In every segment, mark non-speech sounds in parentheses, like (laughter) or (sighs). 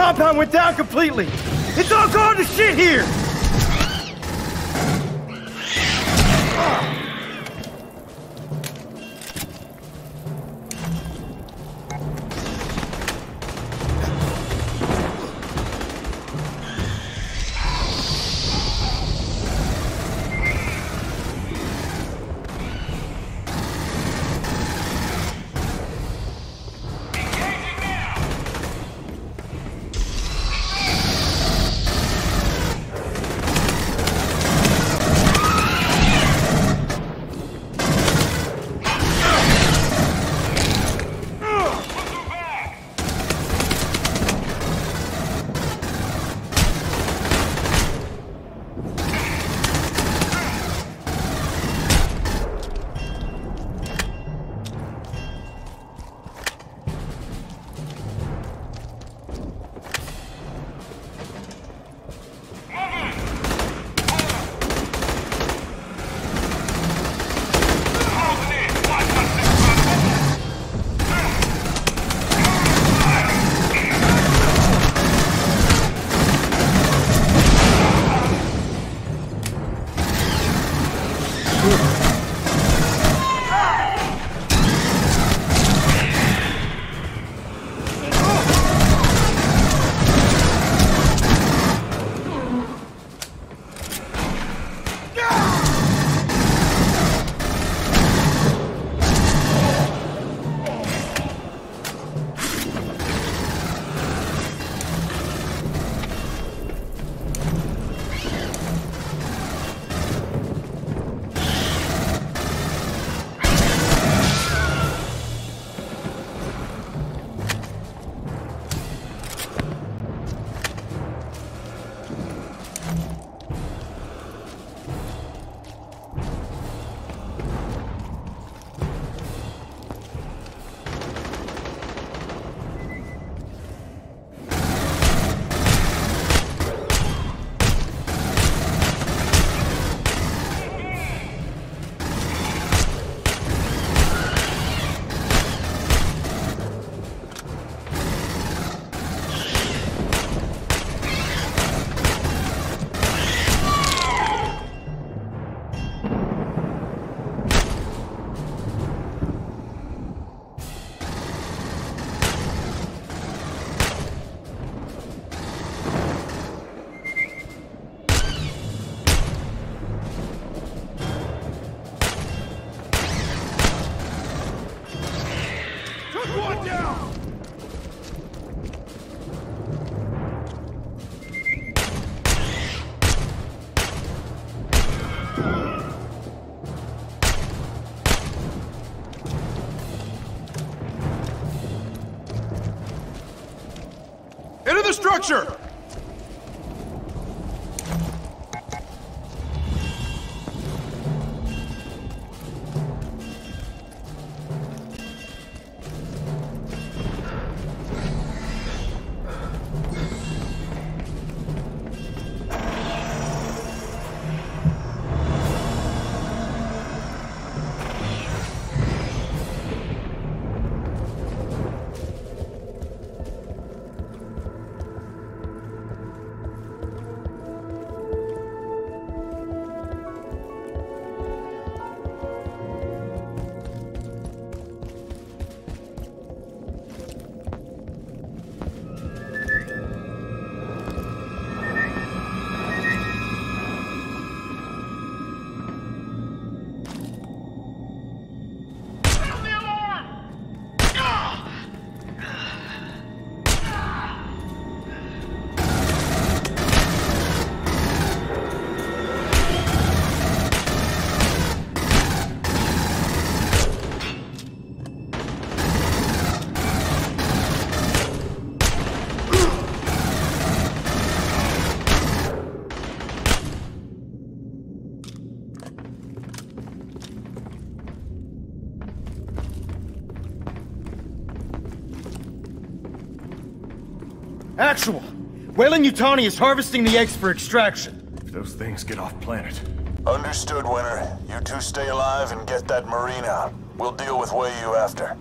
compound went down completely. It's all gone to shit here! Sure. Actual! Weyland Yutani is harvesting the eggs for extraction. If those things get off planet. Understood, Winter. You two stay alive and get that marine out. We'll deal with Wey-Yu after.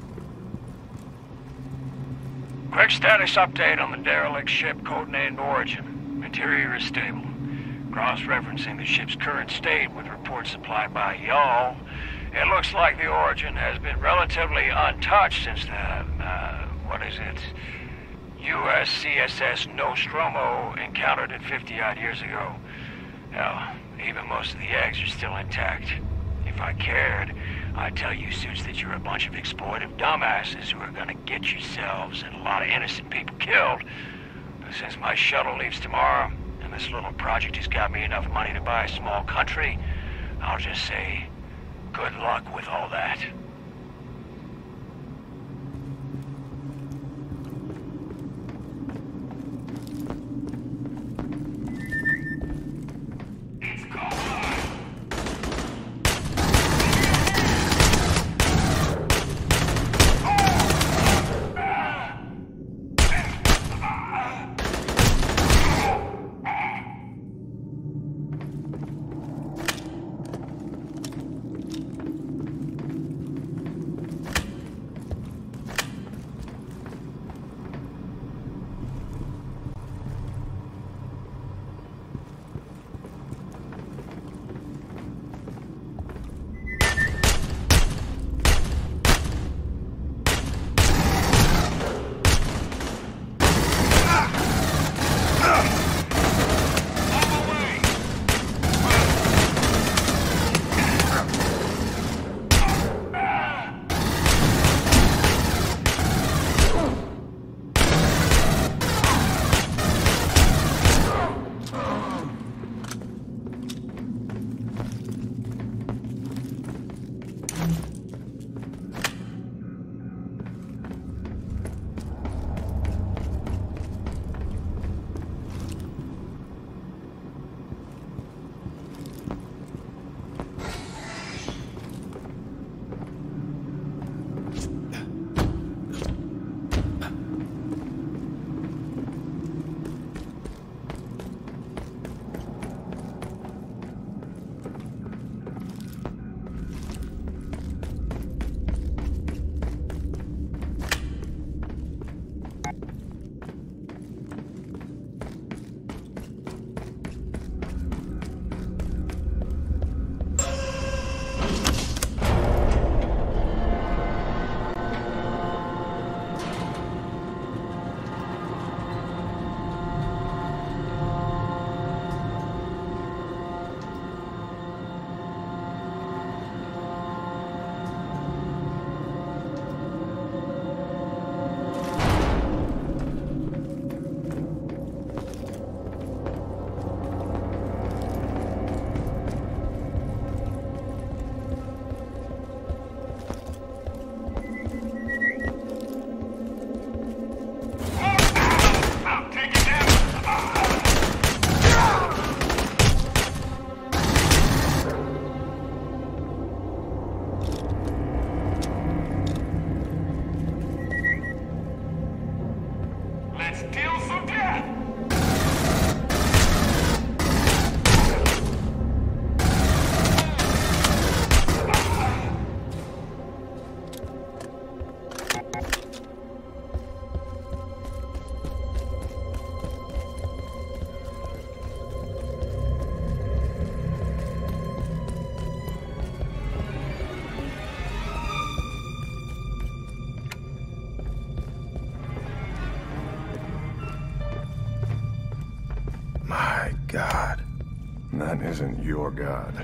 Quick status update on the derelict ship codenamed Origin. Interior is stable. Cross-referencing the ship's current state with reports supplied by y'all, it looks like the Origin has been relatively untouched since the, uh, what is it, USCSS Nostromo encountered it 50-odd years ago. Hell, even most of the eggs are still intact. If I cared, I'd tell you suits that you're a bunch of exploitive dumbasses who are gonna get yourselves and a lot of innocent people killed. But since my shuttle leaves tomorrow, and this little project has got me enough money to buy a small country, I'll just say, good luck with all that. God.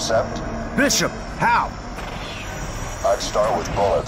Intercept? Bishop, how? I'd start with bullets.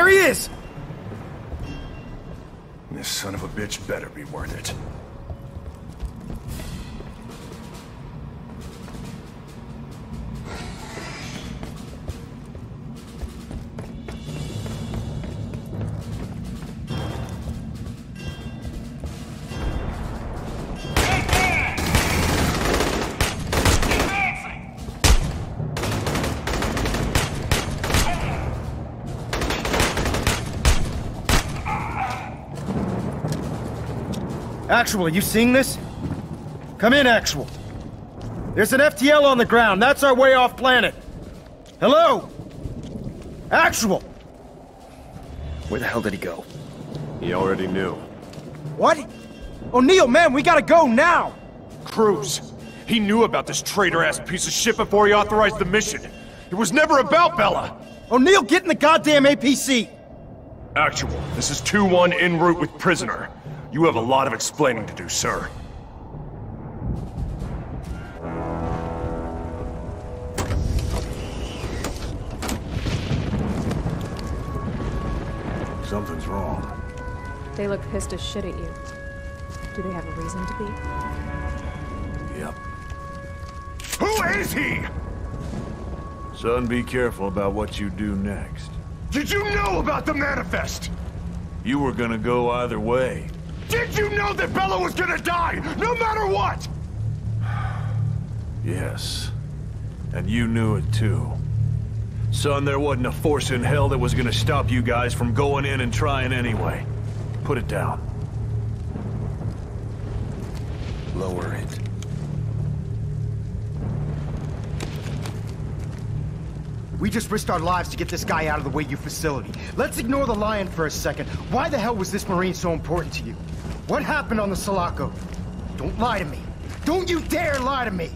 There he is! This son of a bitch better be worth it. Actual, are you seeing this? Come in, Actual. There's an FTL on the ground. That's our way off planet. Hello? Actual! Where the hell did he go? He already knew. What? O'Neill, man, we gotta go now! Cruz. He knew about this traitor-ass piece of shit before he authorized the mission. It was never about Bella. O'Neill, get in the goddamn APC! Actual, this is 2-1 en route with prisoner. You have a lot of explaining to do, sir. Something's wrong. They look pissed as shit at you. Do they have a reason to be? Yep. Who is he? Son, be careful about what you do next. Did you know about the manifest? You were gonna go either way. Did you know that Bella was gonna die, no matter what? (sighs) Yes. And you knew it too. Son, there wasn't a force in hell that was gonna stop you guys from going in and trying anyway. Put it down. Lower it. We just risked our lives to get this guy out of the Wey-Yu facility. Let's ignore the lion for a second. Why the hell was this Marine so important to you? What happened on the Sulaco? Don't lie to me. Don't you dare lie to me!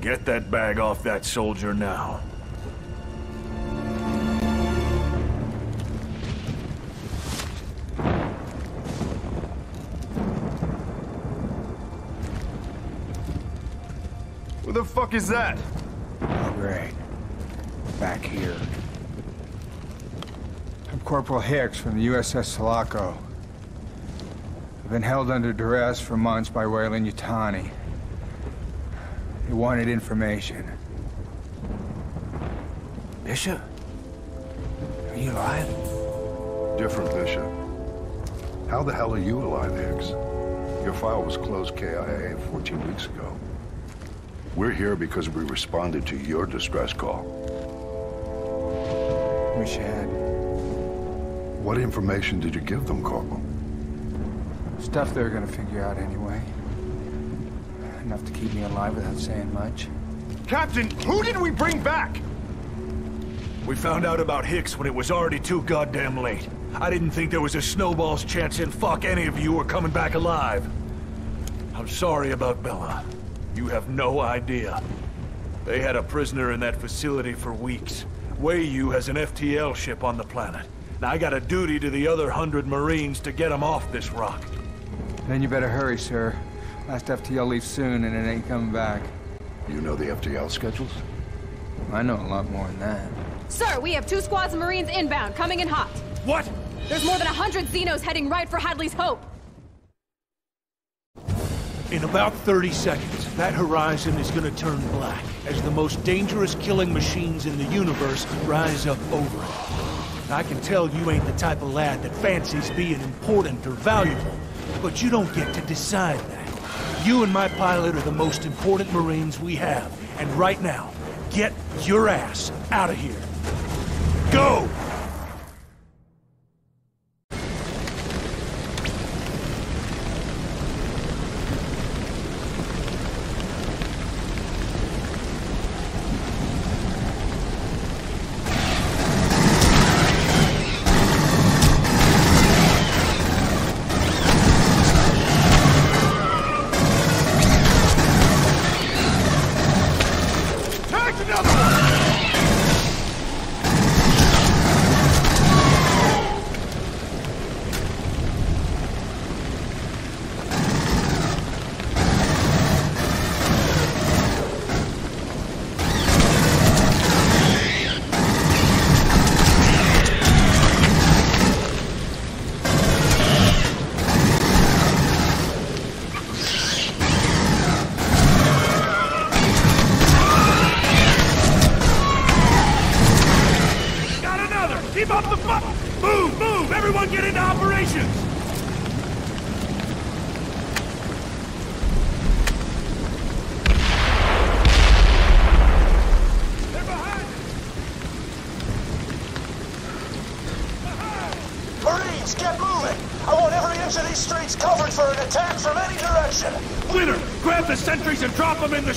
Get that bag off that soldier now. Who the fuck is that? Oh, great. Back here. Corporal Hicks from the USS Sulaco. I've been held under duress for months by Weyland Yutani. He wanted information. Bishop? Are you alive? Different, Bishop. How the hell are you alive, Hicks? Your file was closed KIA 14 weeks ago. We're here because we responded to your distress call. Wish you had. What information did you give them, Corporal? Stuff they're gonna figure out anyway. Enough to keep me alive without saying much. Captain, who did we bring back? We found out about Hicks when it was already too goddamn late. I didn't think there was a snowball's chance in fuck any of you were coming back alive. I'm sorry about Bella. You have no idea. They had a prisoner in that facility for weeks. Wey-Yu has an FTL ship on the planet. Now I got a duty to the other hundred Marines to get them off this rock. Then you better hurry, sir. Last FTL leaves soon and it ain't coming back. You know the FTL schedules? I know a lot more than that. Sir, we have two squads of Marines inbound, coming in hot. What? There's more than a hundred Xenos heading right for Hadley's Hope. In about 30 seconds, that horizon is gonna turn black as the most dangerous killing machines in the universe rise up over it. I can tell you ain't the type of lad that fancies being important or valuable, but you don't get to decide that. You and my pilot are the most important Marines we have, and right now, get your ass out of here. Go!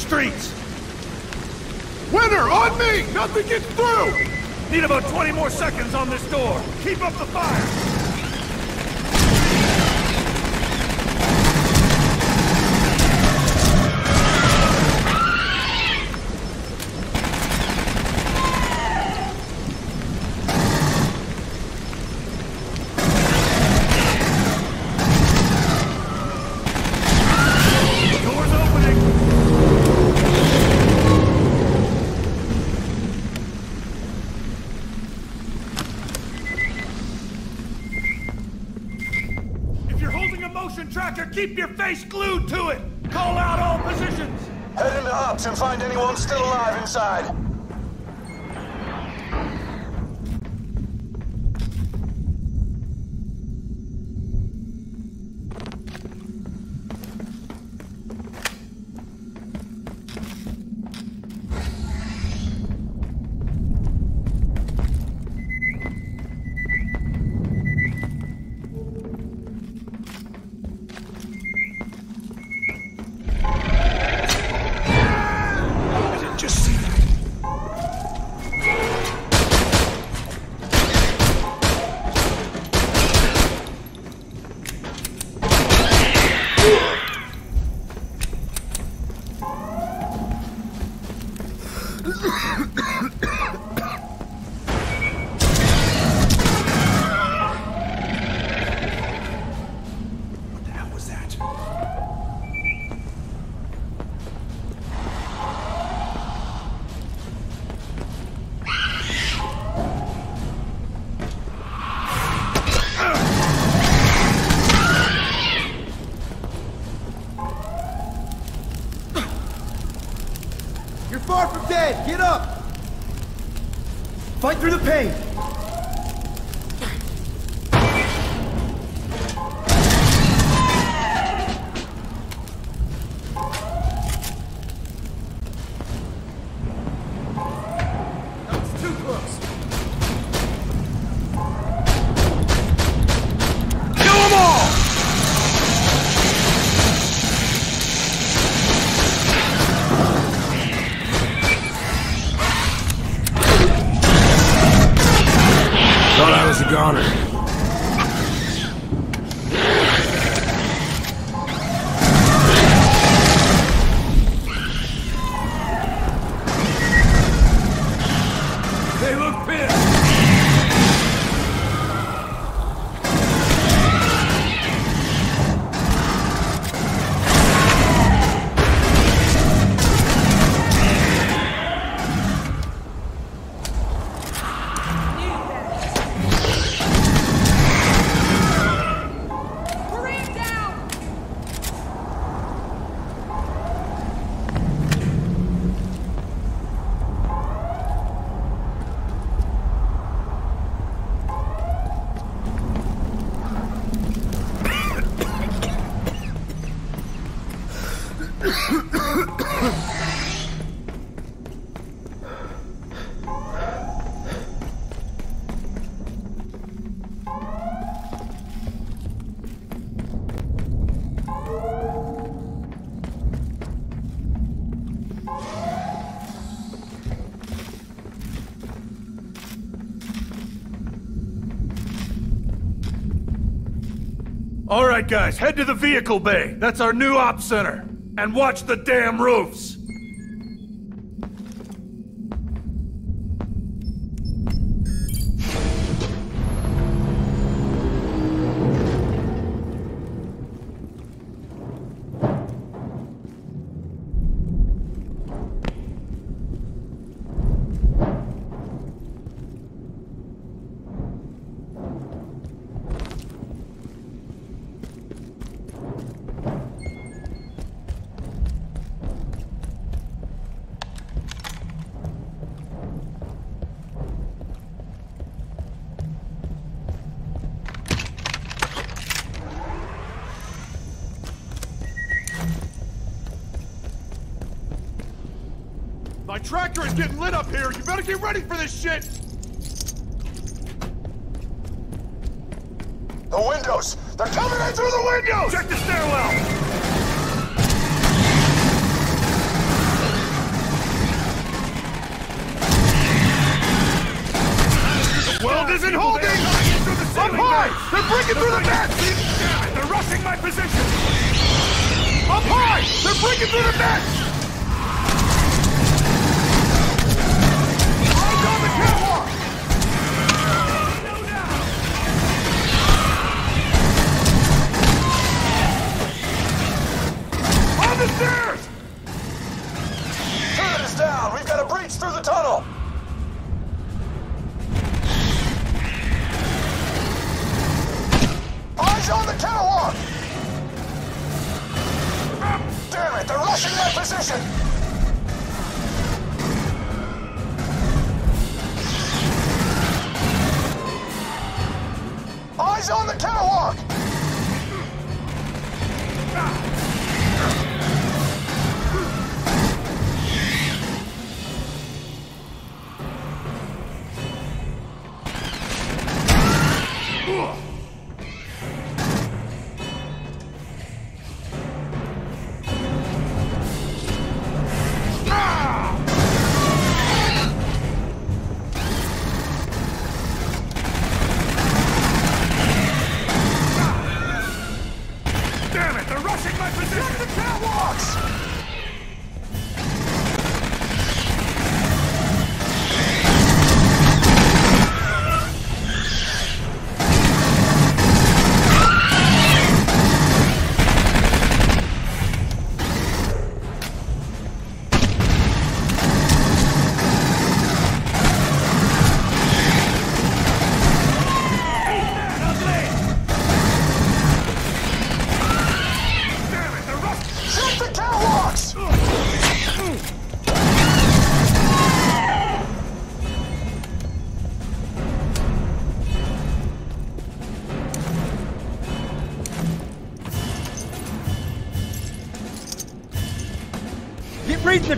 Streets! Winter, on me! Nothing gets through! Need about 20 more seconds on this door. Keep up the fire! Through the pain! Guys, head to the vehicle bay. That's our new op center. And watch the damn roofs. My tractor is getting lit up here. You better get ready for this shit. The windows! They're coming in through the windows! Check the stairwell. Weld isn't holding. Up high. They're breaking through the net. They're rushing my position. Up high. They're breaking through the net.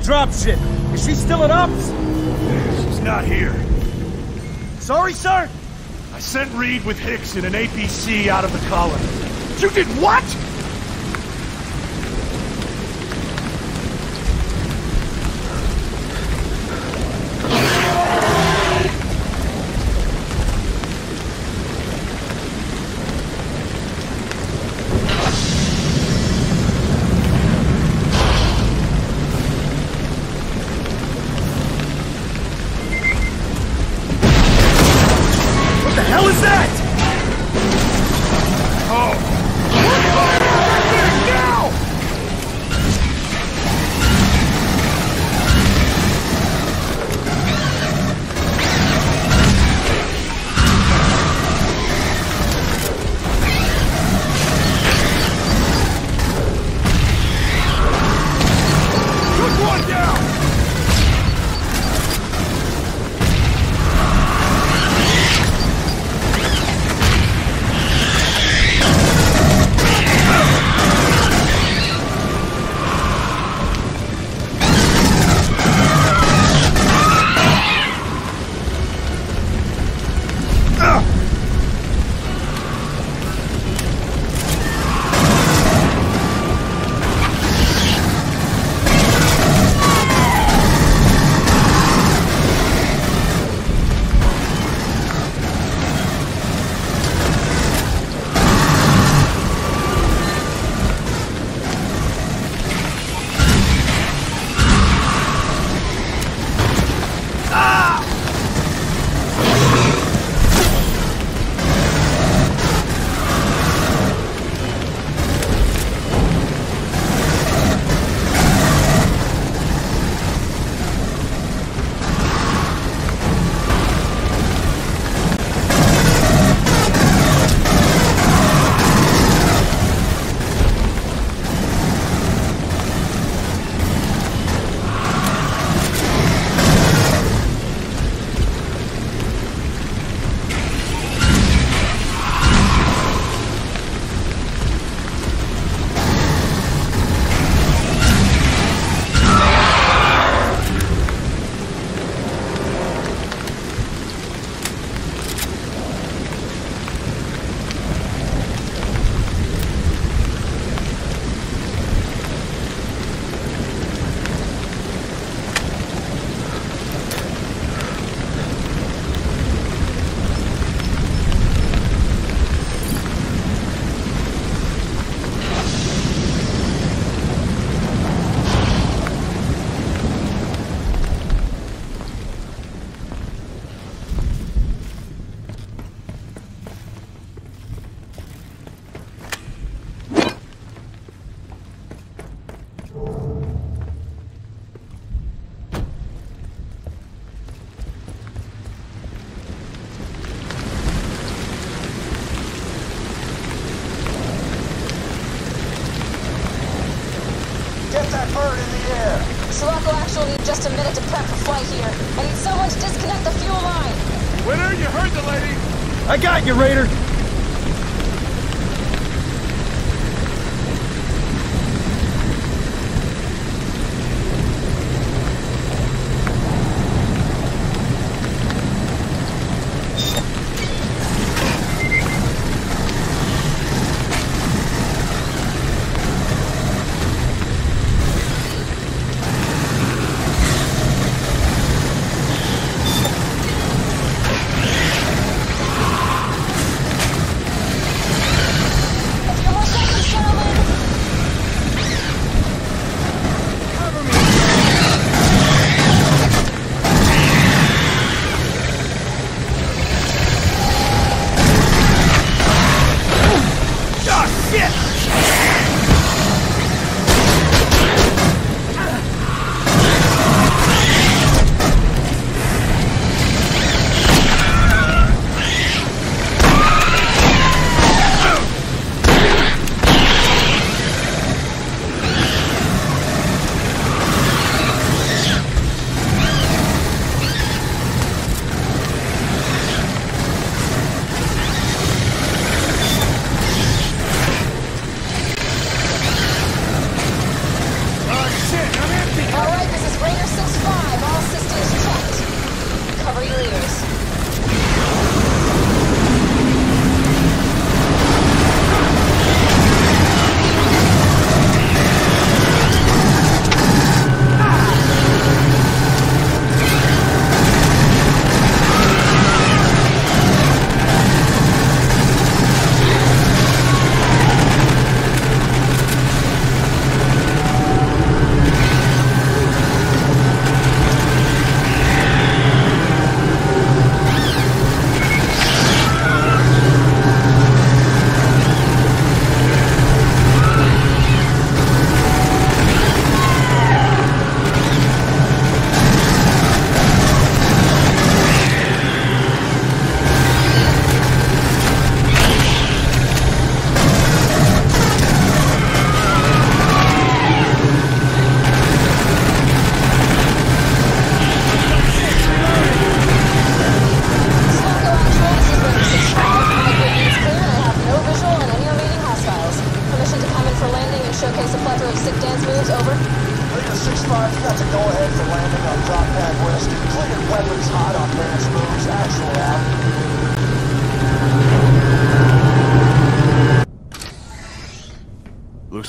Dropship. Is she still at Ops? She's not here. Sorry, sir? I sent Reed with Hicks in an APC out of the colony. You did what? I got you,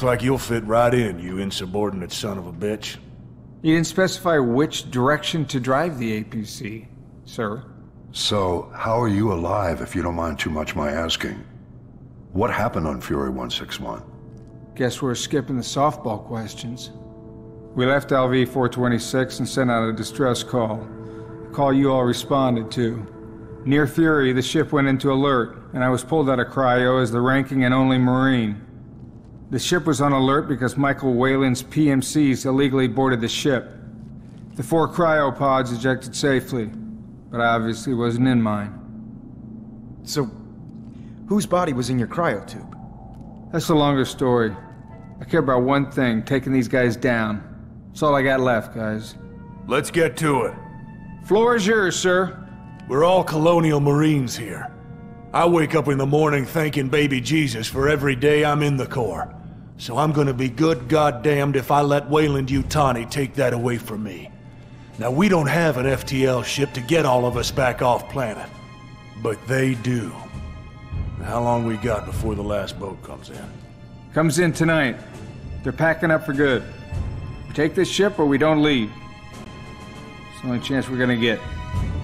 like you'll fit right in, you insubordinate son of a bitch. You didn't specify which direction to drive the APC, sir. So, how are you alive, if you don't mind too much my asking? What happened on Fury 161? Guess we're skipping the softball questions. We left LV 426 and sent out a distress call. A call you all responded to. Near Fury, the ship went into alert, and I was pulled out of cryo as the ranking and only Marine. The ship was on alert because Michael Weyland's PMCs illegally boarded the ship. The four cryopods ejected safely, but I obviously wasn't in mine. So, whose body was in your cryotube? That's a longer story. I care about one thing taking these guys down. That's all I got left, guys. Let's get to it. Floor is yours, sir. We're all colonial marines here. I wake up in the morning thanking baby Jesus for every day I'm in the Corps. So I'm gonna be good goddamned if I let Weyland Yutani take that away from me. Now, we don't have an FTL ship to get all of us back off planet. But they do. How long we got before the last boat comes in? Comes in tonight. They're packing up for good. We take this ship or we don't leave. It's the only chance we're gonna get.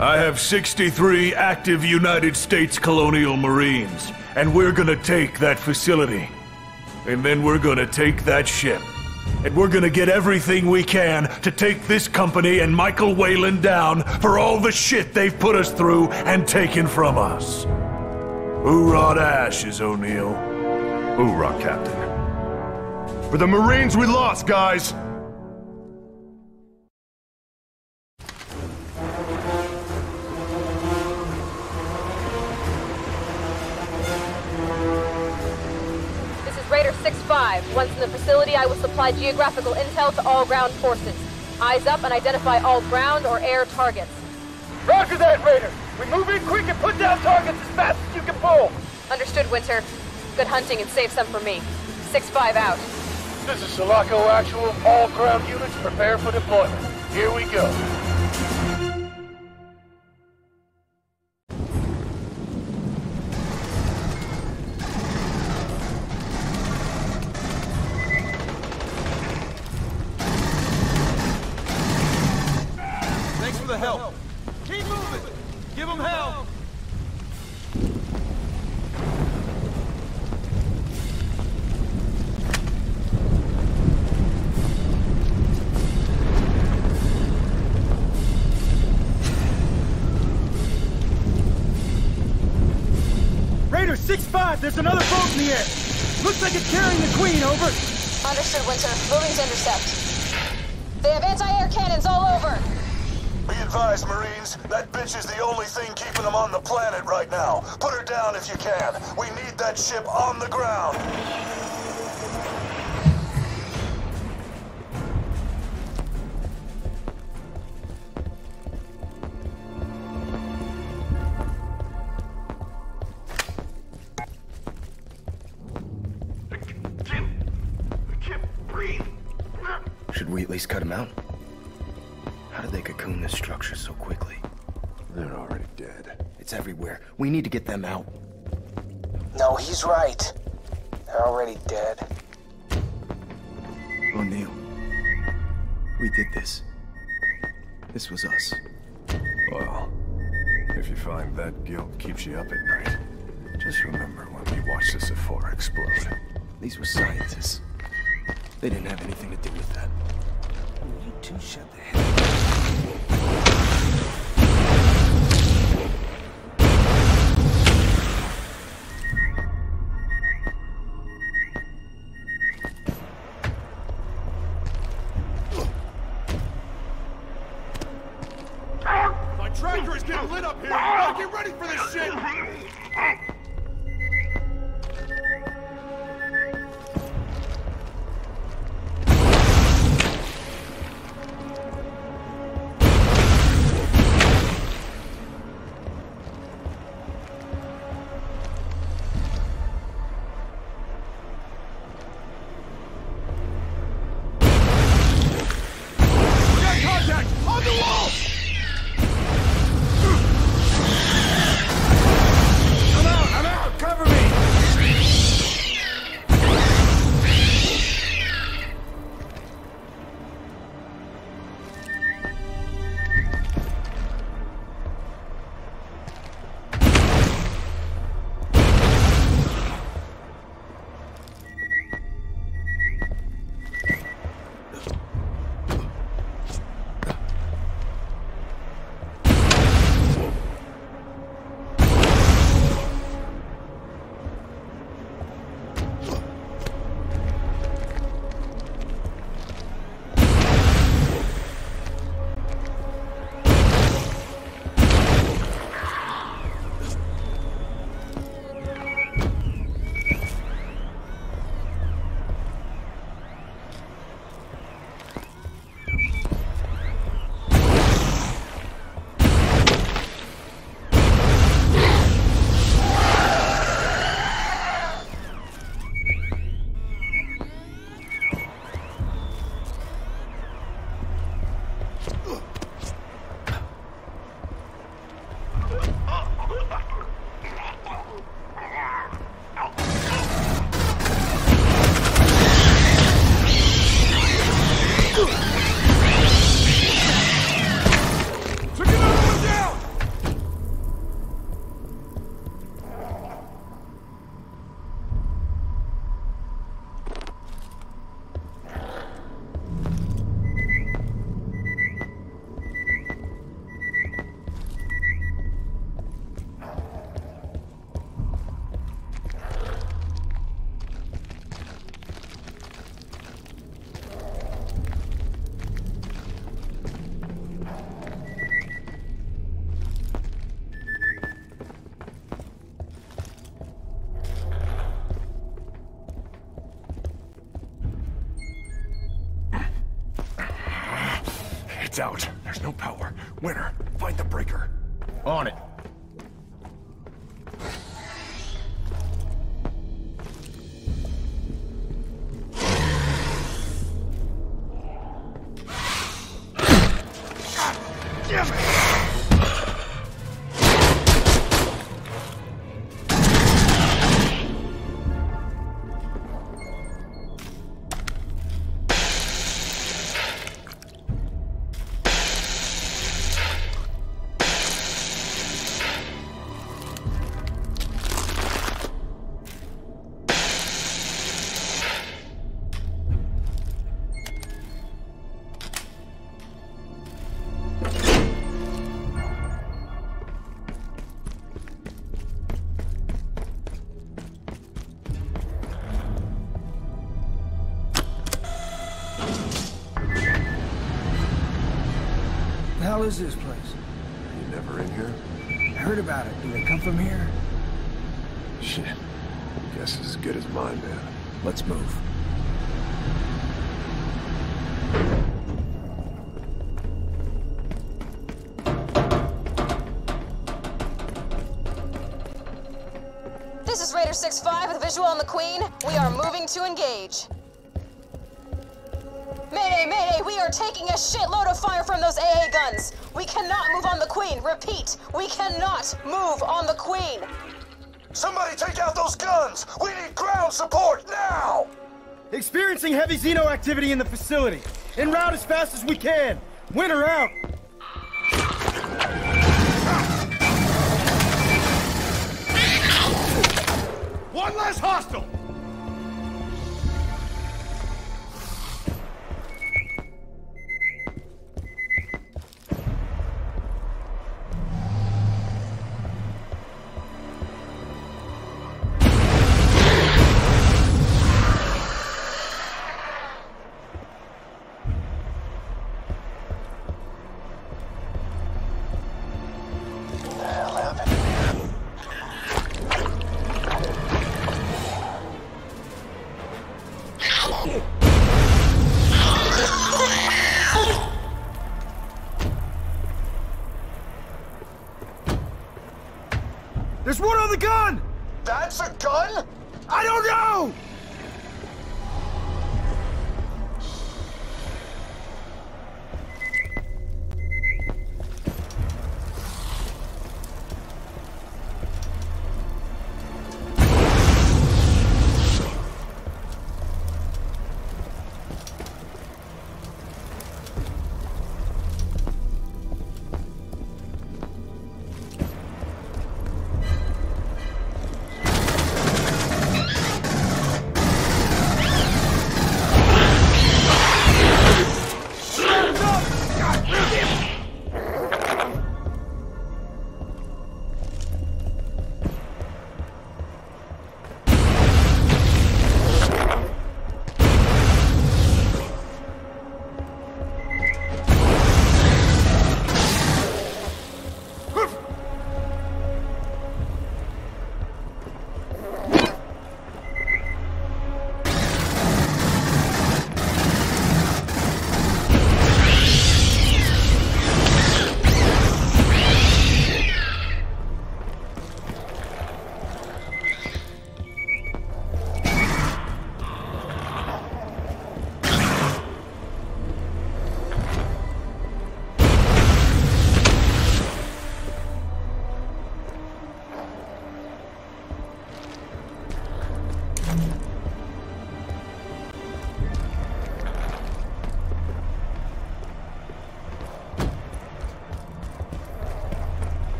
I have 63 active United States Colonial Marines, and we're gonna take that facility. And then we're gonna take that ship. And we're gonna get everything we can to take this company and Michael Weyland down for all the shit they've put us through and taken from us. Hoorah to ashes, O'Neill. Hoorah, Captain. For the Marines we lost, guys! 5. Once in the facility, I will supply geographical intel to all ground forces. Eyes up and identify all ground or air targets. Roger that, Raider! We move in quick and put down targets as fast as you can pull! Understood, Winter. Good hunting and save some for me. 6-5 out. This is Sulaco Actual. All ground units prepare for deployment. Here we go. Need to get them out. No, he's right. They're already dead. O'Neill. We did this. This was us. Well, if you find that guilt keeps you up at night, just remember when we watched the Sephora explode. These were scientists. They didn't have anything to do with that. You two shut the hell It's out. There's no power. Winter, find the breaker. On it. The hell is this place? You never in here? I heard about it. Do they come from here? Shit. Guess it's as good as mine, man. Let's move. This is Raider 6-5 with visual on the Queen. We are moving to engage. Mayday, mayday, we are taking a shitload of fire from those move on the Queen. Repeat, we cannot move on the Queen. Somebody take out those guns! We need ground support now! Experiencing heavy Xeno activity in the facility. En route as fast as we can. Winter out.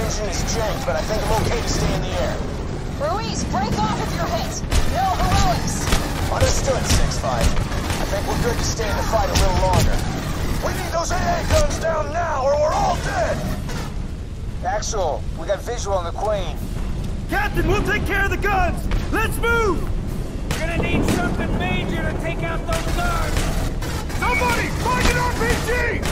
Aft engine is janked, but I think I'm okay to stay in the air. Ruiz, break off if you're hit. No heroics. Understood, 6-5. I think we're good to stay in the fight a little longer. We need those AA guns down now or we're all dead! Axel, we got visual on the Queen. Captain, we'll take care of the guns! Let's move! We're gonna need something major to take out those guards! Somebody, find an RPG!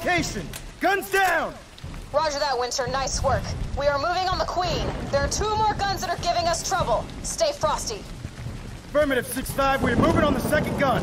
Location! Guns down! Roger that, Winter. Nice work. We are moving on the Queen. There are two more guns that are giving us trouble. Stay frosty. Affirmative 6-5, we are moving on the second gun.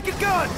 Second gun!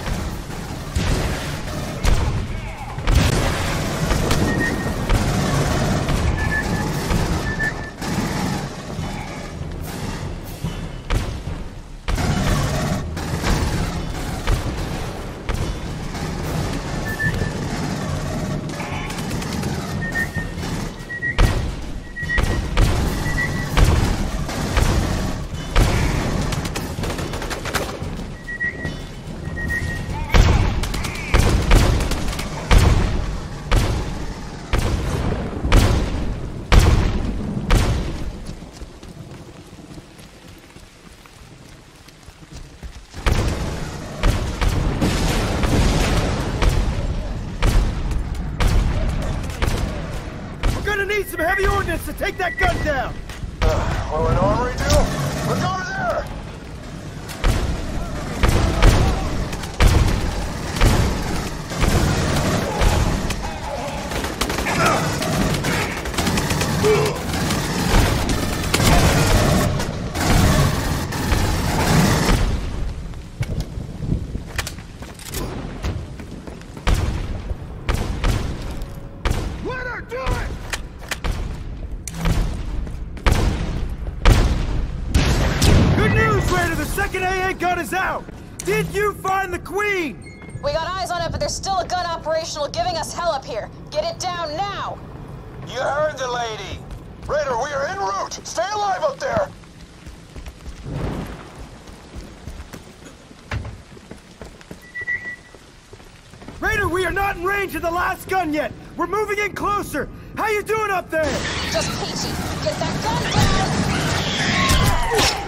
Gonna need some heavy ordnance to take that gun down! Will an armory do? Range of the last gun yet! We're moving in closer! How you doing up there? Just peachy. Get that gun down!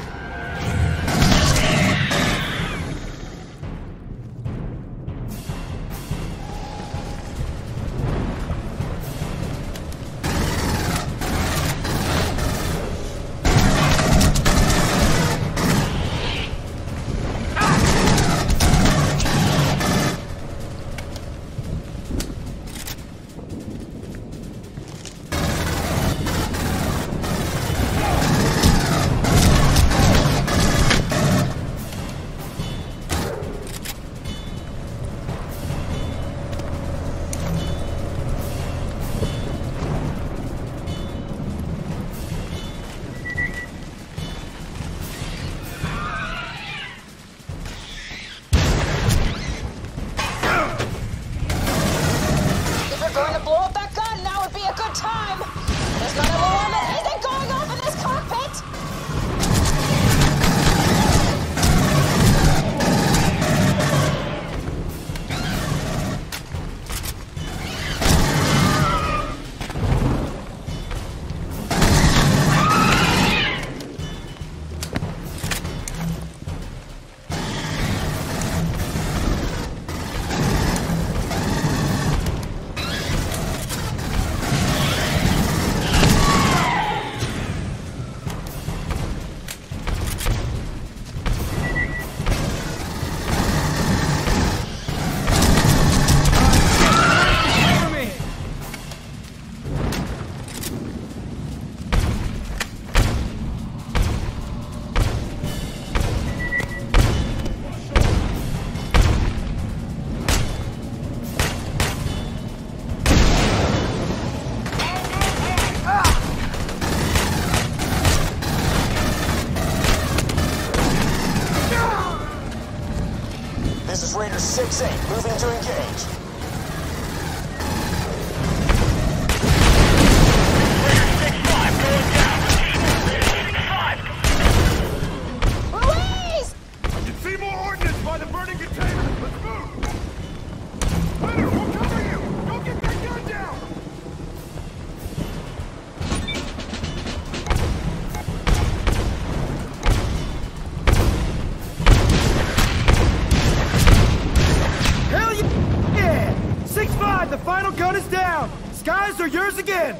Rail gun is down! Skies are yours again!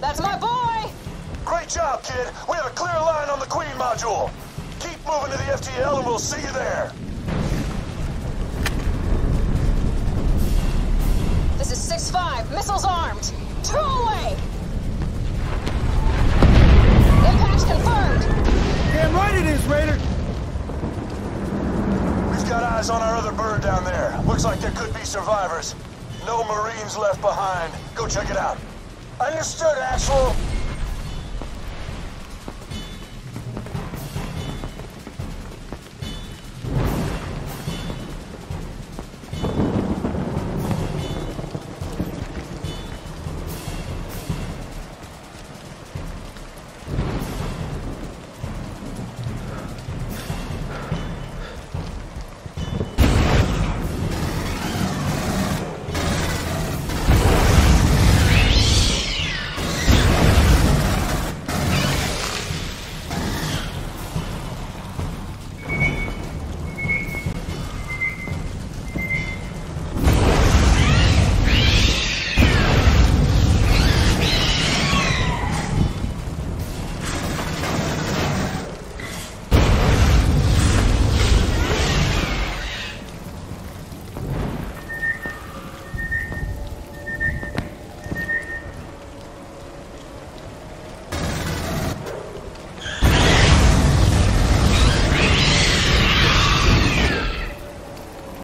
That's my boy! Great job, kid! We have a clear line on the Queen module! Keep moving to the FTL and we'll see you there! This is 6-5. Missiles armed. Two away! Impact confirmed! Damn right it is, Raider! We've got eyes on our other bird down there. Looks like there could be survivors. Marines left behind. Go check it out. Understood, Actual.